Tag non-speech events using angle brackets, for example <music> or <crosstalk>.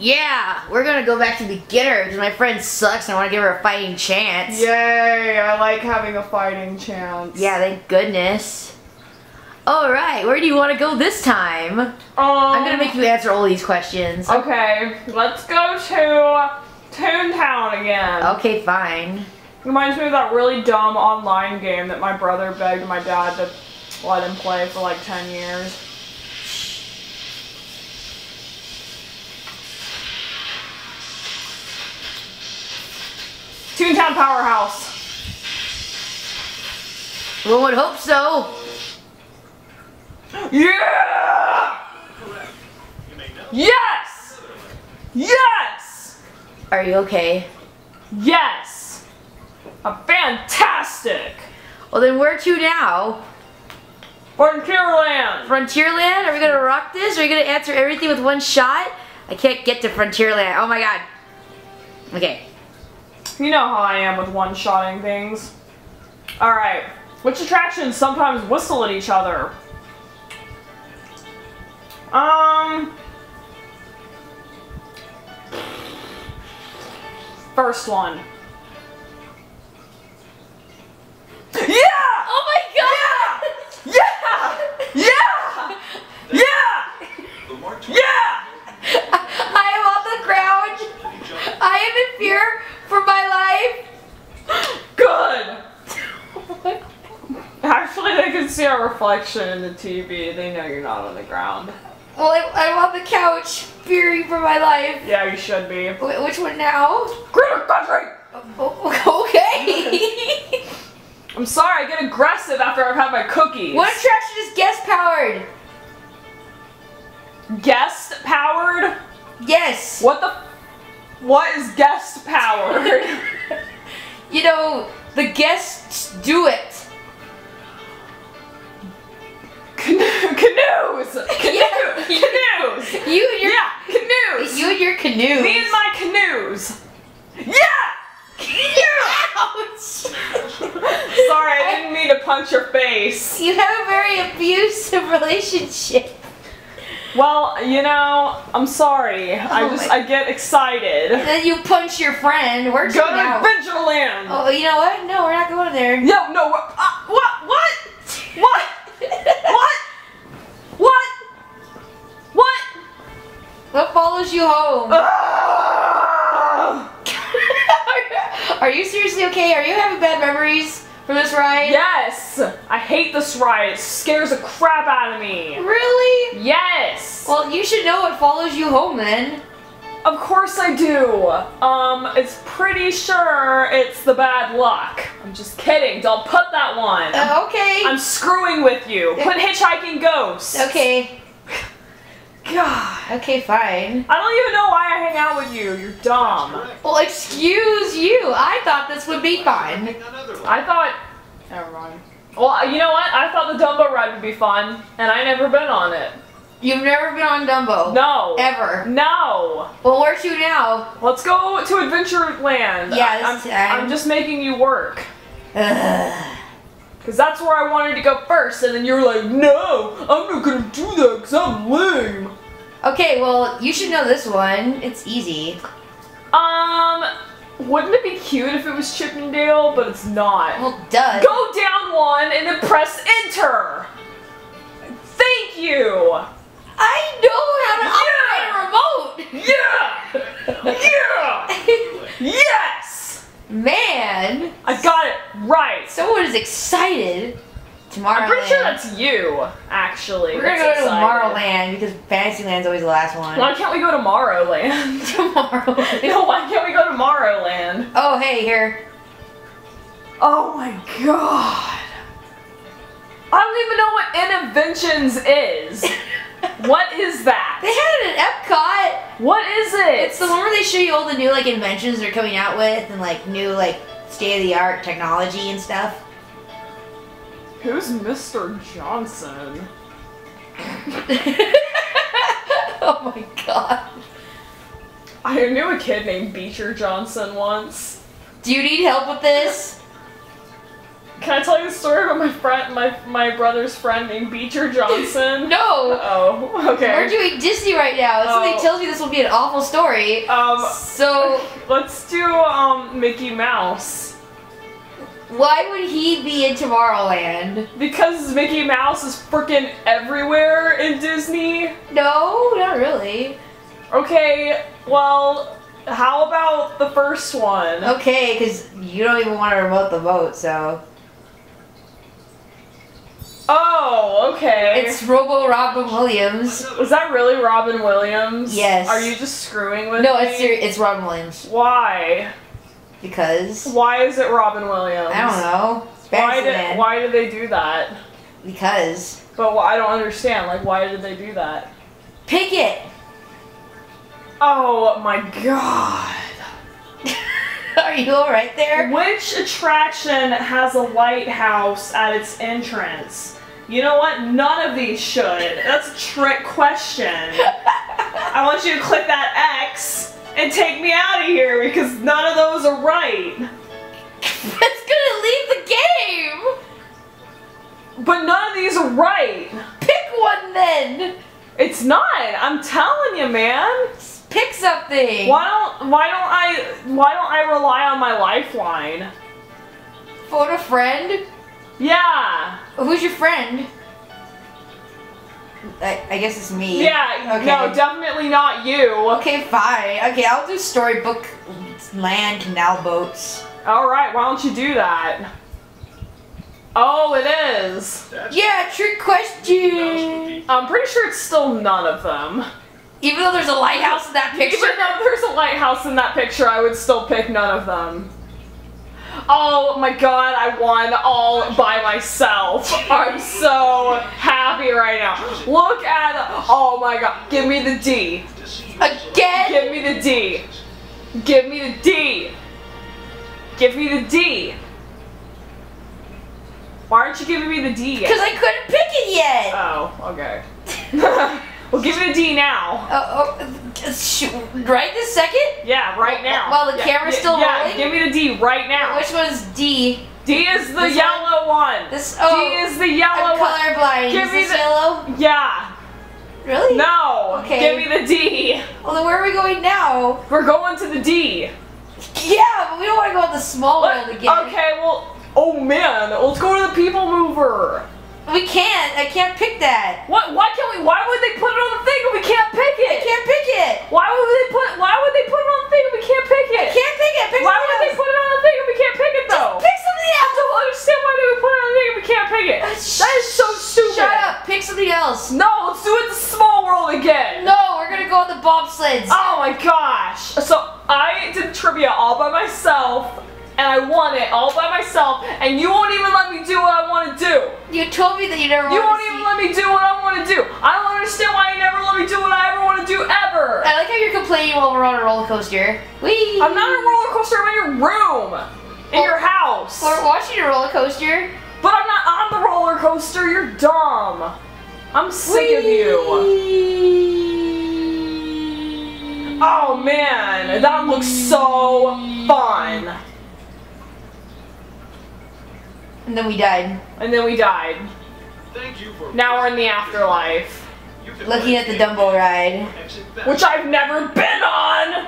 Yeah, we're gonna go back to beginner because my friend sucks and I want to give her a fighting chance. Yay, I like having a fighting chance. Yeah, thank goodness. All right, where do you want to go this time? Um, I'm gonna make you answer all these questions. Okay, let's go to Toontown again. Okay, fine. Reminds me of that really dumb online game that my brother begged my dad to let him play for like 10 years. Toontown Powerhouse. One would hope so. Yeah! Yes! Yes! Are you okay? Yes! A fantastic! Well, then where to now? Frontierland! Frontierland? Are we gonna rock this? Are we gonna answer everything with one shot? I can't get to Frontierland. Oh my god. Okay. You know how I am with one-shotting things. Alright. Which attractions sometimes whistle at each other? Um... First one. Yeah! Oh my god! Yeah! Yeah! Yeah! The more tw- Yeah! I am on the ground. I am in fear for my life. Good! Actually, they can see our reflection in the TV. They know you're not on the ground. Well, I, I'm on the couch, fearing for my life. Yeah, you should be. Wh- Which one now? Critter country! Oh, oh <laughs> okay. <laughs> I'm sorry, I get aggressive after I've had my cookies. what attraction is guest powered? Guest powered? Yes. What the? What is guest powered? <laughs> You know, the guests do it. Cano- canoes! Canoe- Yeah. Canoes! You and your Yeah, canoes! you and your canoes. Me and my canoes! Yeah! Ouch. Sorry, I didn't mean to punch your face. You have a very abusive relationship. Well, you know, I'm sorry. I Oh just I get excited. Then you punch your friend. Where'd Go you to? Adventureland. Oh, you know what? No, we're not going there. No, no. Uh? What? What follows you home? Ah! <laughs> Are you seriously okay? Are you having bad memories from this ride? yes. I hate this ride. It scares the crap out of me. Really? Yes. Well, you should know what follows you home then. Of course I do. Um, it's pretty sure it's the bad luck. I'm just kidding. Don't put that one. Uh, okay. I'm screwing with you. Put hitchhiking ghost. okay. God. Okay, fine. I don't even know why I hang out with you. You're dumb. Well, excuse you. I thought this would be fun. Another one. I thought. Never mind. Well, you know what? I thought the Dumbo ride would be fun, and I never been on it. You've never been on Dumbo. No. Ever. No. Well, where to now? Let's go to Adventureland. Yes. I'm, this time. I'm just making you work. Ugh. Because that's where I wanted to go first, and then you're like, no, I'm not gonna do that because I'm lame. Okay, well, you should know this one. It's easy. Um, wouldn't it be cute if it was Chippendale? But it's not. Well, duh. Go down one and then press enter. Thank you. I know how to operate a remote. Yeah. Yeah. <laughs> Yes. Man, I got it right. someone is excited. Tomorrowland. I'm pretty sure that's you, actually. We're gonna go to. Tomorrowland because Fantasyland's always the last one. Why can't we go to Tomorrowland? Tomorrowland. <laughs> <laughs> no, why can't we go to Tomorrowland? Oh, hey, here. Oh my god. I don't even know what Inventions is. <laughs> what is that? They had it at Epcot. What is it? It's the one where they show you all the new like inventions they're coming out with and like new like state of the art technology and stuff. Who's Mr. Johnson? <laughs> oh my god. I knew a kid named Beecher Johnson once. Do you need help with this? Can I tell you a story about my friend, my my brother's friend named Beecher Johnson? <laughs> No! Oh, okay. We're doing Disney right now. Somebody Oh. tells me this will be an awful story. um, So, <laughs> let's do um Mickey Mouse why would he be in Tomorrowland? because Mickey Mouse is freaking everywhere in Disney. No, not really. Okay, well, how about the first one? Okay, because you don't even want to remote the vote, so. Oh, okay. It's Robo Robin Williams. Was that really Robin Williams? Yes. Are you just screwing with No, me? No, it's it's Robin Williams. Why? Because. Why is it Robin Williams? I don't know. Why did Why did they do that? Because. But wh- I don't understand. Like, why did they do that? Pick it! Oh my god. <laughs> Are you alright there? Which attraction has a lighthouse at its entrance? You know what? None of these should. That's a trick question. I want you to click that X and take me out of here because none of those are right. <laughs> It's gonna leave the game! But none of these are right. Pick one then! It's not. I'm telling you, man. Pick something! Why don't why don't I why don't I rely on my lifeline? Phone a friend? Yeah. Who's your friend? I, I guess it's me. Yeah. Okay. No, definitely not you. Okay, fine. Okay, I'll do storybook land canal boats. All right. Why don't you do that? Oh, it is. Yeah, trick question! I'm pretty sure it's still none of them. Even though there's a lighthouse in that picture. Even though there's a lighthouse in that picture, I would still pick none of them. Oh my god, I won all by myself. I'm so happy right now. Look at, oh my god, give me the D. Again? Give me the D. Give me the D. Give me the D. Why aren't you giving me the D yet? Because I couldn't pick it yet! Oh, okay. <laughs> well, give me the D now. Uh, oh, oh, shoot, right this second? Yeah, right now. While the Yeah, camera's yeah, still yeah, rolling? give me the D right now. Which one's D? D is the This yellow one. This, oh, D is the yellow I'm one. colorblind. Give Is me the- yellow? Yeah. Really? No. Okay. Give me the D. Well, then where are we going now? We're going to the D. Yeah, but we don't want to go in the small world again. Okay, well, oh man, let's go to the People Mover. We can't. I can't pick that. What? Why can't we? Why would they put it on the thing if we can't pick I it? can't pick it. Why would they put? Why would they put it on the thing if we can't pick it? I can't pick it. Pick Why something would they else. put it on the thing if we can't pick it though? Pick something I else. don't understand why they would put it on the thing if we can't pick it. That is so stupid. Shut up. Pick something else. No, let's do it the small world again. No, we're gonna go on the bobsleds. Oh my gosh! So I did trivia all by myself, and I won it all by myself, and you won't even let me do what I want to do. You told me that you never You won't even let me do what I want to do. I don't understand why you never let me do what I ever want to do ever. I like how you're complaining while we're on a roller coaster. Wee. I'm not on a roller coaster. I'm in your room, in Oh. your house. We're watching a roller coaster. But I'm not on the roller coaster. You're dumb. I'm sick of you. Oh man, that looks so fun. And then we died. And then we died. Thank you for Now we're in the afterlife, Looking at the Dumbo ride. which I've never been on.